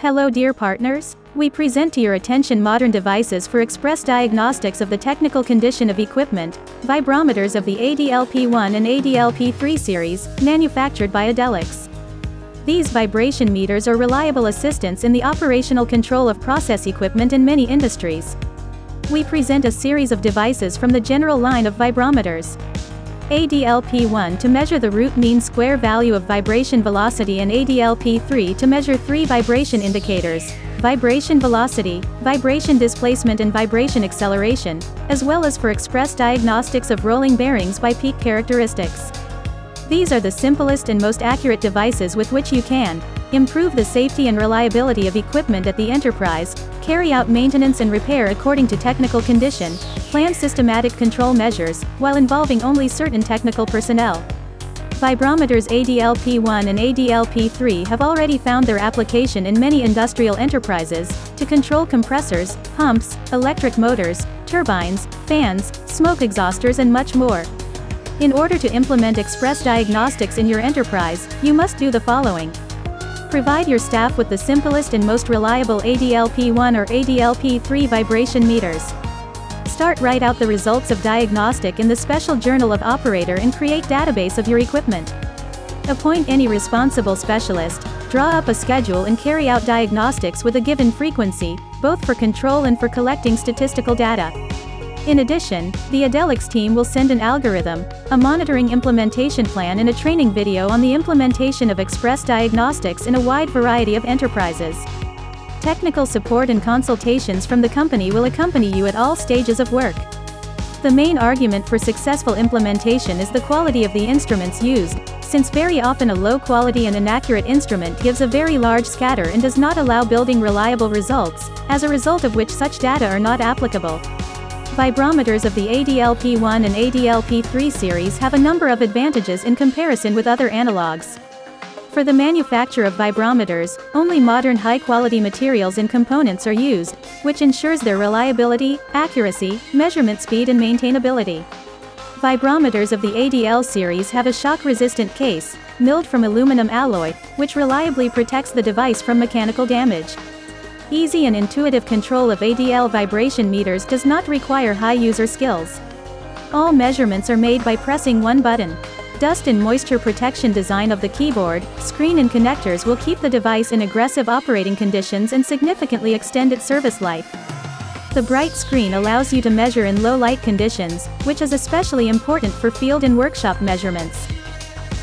Hello dear partners, we present to your attention modern devices for express diagnostics of the technical condition of equipment, vibrometers of the ADLP1 and ADLP3 series, manufactured by Adelix. These vibration meters are reliable assistants in the operational control of process equipment in many industries. We present a series of devices from the general line of vibrometers. ADLP1 to measure the root mean square value of vibration velocity and ADLP3 to measure three vibration indicators, vibration velocity, vibration displacement and vibration acceleration, as well as for express diagnostics of rolling bearings by peak characteristics. These are the simplest and most accurate devices with which you can improve the safety and reliability of equipment at the enterprise, carry out maintenance and repair according to technical condition, plan systematic control measures, while involving only certain technical personnel. Vibrometers ADLP1 and ADLP3 have already found their application in many industrial enterprises, to control compressors, pumps, electric motors, turbines, fans, smoke exhausters and much more. In order to implement express diagnostics in your enterprise, you must do the following. Provide your staff with the simplest and most reliable ADLP1 or ADLP3 vibration meters. Start write out the results of diagnostic in the special journal of operator and create database of your equipment. Appoint any responsible specialist, draw up a schedule and carry out diagnostics with a given frequency, both for control and for collecting statistical data. In addition, the Adelix team will send an algorithm, a monitoring implementation plan and a training video on the implementation of Express Diagnostics in a wide variety of enterprises. Technical support and consultations from the company will accompany you at all stages of work. The main argument for successful implementation is the quality of the instruments used, since very often a low quality and inaccurate instrument gives a very large scatter and does not allow building reliable results, as a result of which such data are not applicable. Vibrometers of the ADLP1 and ADLP3 series have a number of advantages in comparison with other analogs. For the manufacture of vibrometers, only modern high-quality materials and components are used, which ensures their reliability, accuracy, measurement speed and maintainability. Vibrometers of the ADL series have a shock-resistant case, milled from aluminum alloy, which reliably protects the device from mechanical damage. Easy and intuitive control of ADL vibration meters does not require high user skills. All measurements are made by pressing one button. Dust and moisture protection design of the keyboard, screen and connectors will keep the device in aggressive operating conditions and significantly extend its service life. The bright screen allows you to measure in low light conditions, which is especially important for field and workshop measurements.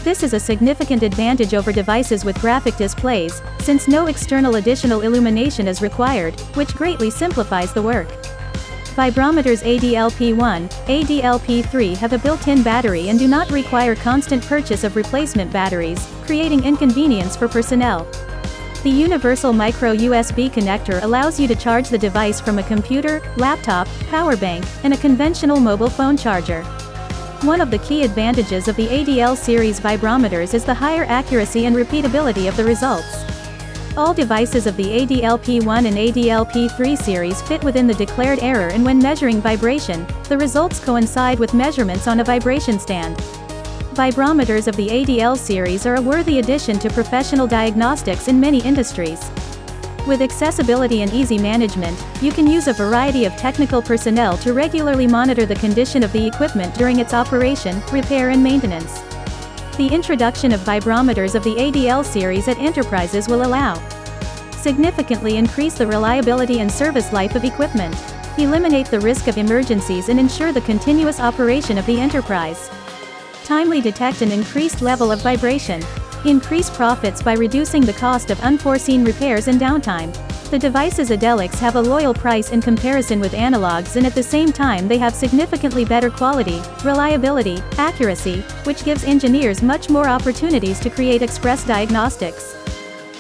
This is a significant advantage over devices with graphic displays, since no external additional illumination is required, which greatly simplifies the work. Vibrometers ADLP1, ADLP3 have a built-in battery and do not require constant purchase of replacement batteries, creating inconvenience for personnel. The universal micro USB connector allows you to charge the device from a computer, laptop, power bank, and a conventional mobile phone charger. One of the key advantages of the ADL series vibrometers is the higher accuracy and repeatability of the results. All devices of the ADLP1 and ADLP3 series fit within the declared error and when measuring vibration, the results coincide with measurements on a vibration stand. Vibrometers of the ADL series are a worthy addition to professional diagnostics in many industries. With accessibility and easy management, you can use a variety of technical personnel to regularly monitor the condition of the equipment during its operation, repair and maintenance. The introduction of vibrometers of the ADL series at enterprises will allow significantly increase the reliability and service life of equipment, eliminate the risk of emergencies and ensure the continuous operation of the enterprise. Timely detect an increased level of vibration, Increase profits by reducing the cost of unforeseen repairs and downtime. The devices Adelix have a loyal price in comparison with analogs and at the same time they have significantly better quality, reliability, accuracy, which gives engineers much more opportunities to create express diagnostics.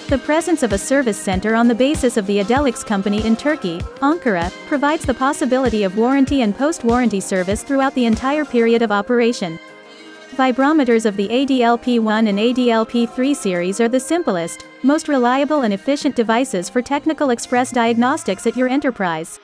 The presence of a service center on the basis of the Adelix company in Turkey, Ankara, provides the possibility of warranty and post-warranty service throughout the entire period of operation. Vibrometers of the ADLP1 and ADLP3 series are the simplest, most reliable and efficient devices for technical express diagnostics at your enterprise.